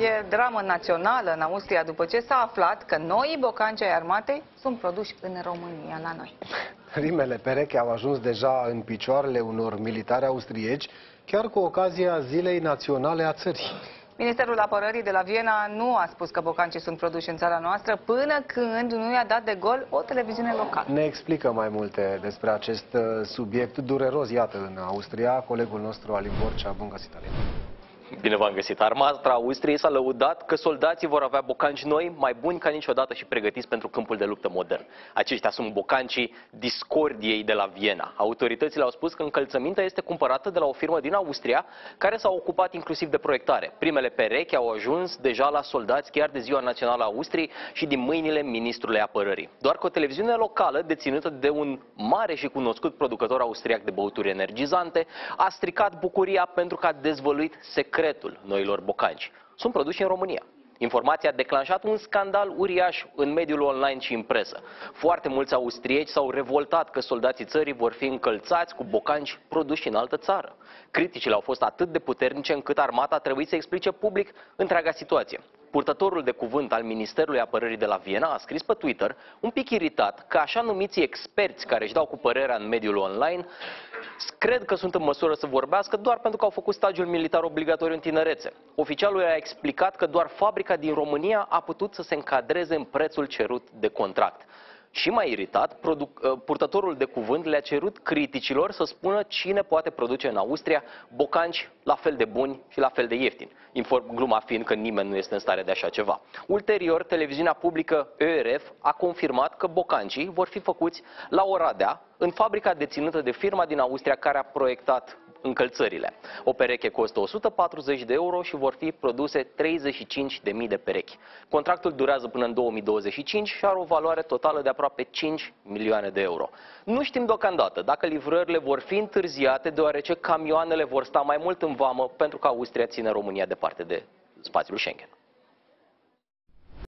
E dramă națională în Austria după ce s-a aflat că noi bocanci ai armatei sunt produși în România, la noi. Rimele pereche au ajuns deja în picioarele unor militari austrieci, chiar cu ocazia Zilei Naționale a țării. Ministerul Apărării de la Viena nu a spus că bocancii sunt produși în țara noastră până când nu i-a dat de gol o televiziune locală. Ne explică mai multe despre acest uh, subiect dureros, iată, în Austria, colegul nostru Alin Borcea. Bun găsit, Alin. Bine v-am găsit. Armata Austriei s-a lăudat că soldații vor avea bocanci noi, mai buni ca niciodată și pregătiți pentru câmpul de luptă modern. Aceștia sunt bocancii discordiei de la Viena. Autoritățile au spus că încălțămintea este cumpărată de la o firmă din Austria, care s-a ocupat inclusiv de proiectare. Primele perechi au ajuns deja la soldați chiar de Ziua Națională a Austriei și din mâinile Ministrului Apărării. Doar că o televiziune locală, deținută de un mare și cunoscut producător austriac de băuturi energizante, a stricat bucuria pentru că a dezvăluit secret secretul noilor bocanci. Sunt produși în România. Informația a declanșat un scandal uriaș în mediul online și în presă. Foarte mulți austrieci s-au revoltat că soldații țării vor fi încălțați cu bocanci produși în altă țară. Criticile au fost atât de puternice încât armata a trebuit să explice public întreaga situație. Purtătorul de cuvânt al Ministerului Apărării de la Viena a scris pe Twitter, un pic iritat, că așa numiții experți care își dau cu părerea în mediul online cred că sunt în măsură să vorbească doar pentru că au făcut stagiul militar obligatoriu în tinerețe. Oficialul a explicat că doar fabrica din România a putut să se încadreze în prețul cerut de contract. Și mai iritat, produc, uh, purtătorul de cuvânt le-a cerut criticilor să spună cine poate produce în Austria bocanci la fel de buni și la fel de ieftini. Inform gluma fiind că nimeni nu este în stare de așa ceva. Ulterior, televiziunea publică ERF a confirmat că bocancii vor fi făcuți la Oradea, în fabrica deținută de firma din Austria care a proiectat încălțările. O pereche costă 140 de euro și vor fi produse 35.000 de perechi. Contractul durează până în 2025 și are o valoare totală de aproape 5 milioane de euro. Nu știm deocamdată dacă livrările vor fi întârziate deoarece camioanele vor sta mai mult în vamă pentru că Austria ține România departe de spațiul Schengen.